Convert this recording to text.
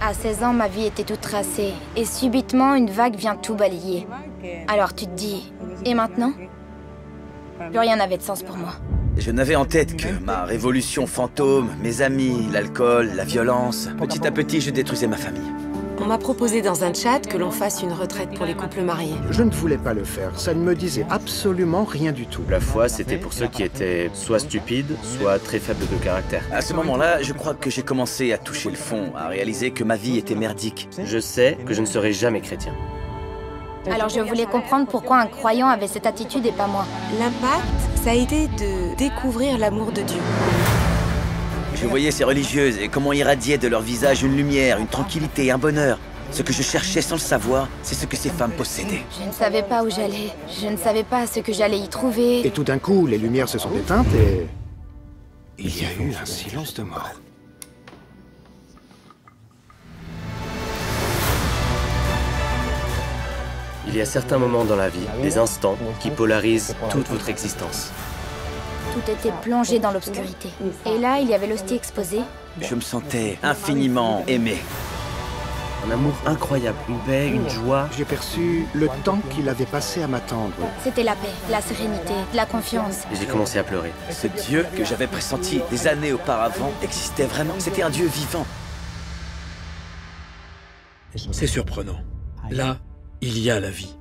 À 16 ans, ma vie était toute tracée. Et subitement, une vague vient tout balayer. Alors tu te dis, et maintenant? Plus rien n'avait de sens pour moi. Je n'avais en tête que ma révolution fantôme, mes amis, l'alcool, la violence. Petit à petit, je détruisais ma famille. On m'a proposé dans un chat que l'on fasse une retraite pour les couples mariés. Je ne voulais pas le faire, ça ne me disait absolument rien du tout. La foi, c'était pour ceux qui étaient soit stupides, soit très faibles de caractère. À ce moment-là, je crois que j'ai commencé à toucher le fond, à réaliser que ma vie était merdique. Je sais que je ne serai jamais chrétien. Alors je voulais comprendre pourquoi un croyant avait cette attitude et pas moi. L'impact, ça a été de découvrir l'amour de Dieu. Je voyais ces religieuses et comment irradiait de leur visage une lumière, une tranquillité, un bonheur. Ce que je cherchais sans le savoir, c'est ce que ces femmes possédaient. Je ne savais pas où j'allais. Je ne savais pas ce que j'allais y trouver. Et tout d'un coup, les lumières se sont éteintes et... Il y a eu un silence de mort. Il y a certains moments dans la vie, des instants, qui polarisent toute votre existence. Tout était plongé dans l'obscurité. Et là, il y avait l'hostie exposée. Je me sentais infiniment aimé. Un amour incroyable, une paix, une joie. J'ai perçu le temps qu'il avait passé à m'attendre. C'était la paix, la sérénité, la confiance. Et j'ai commencé à pleurer. Ce Dieu que j'avais pressenti des années auparavant existait vraiment. C'était un Dieu vivant. C'est surprenant. Là, il y a la vie.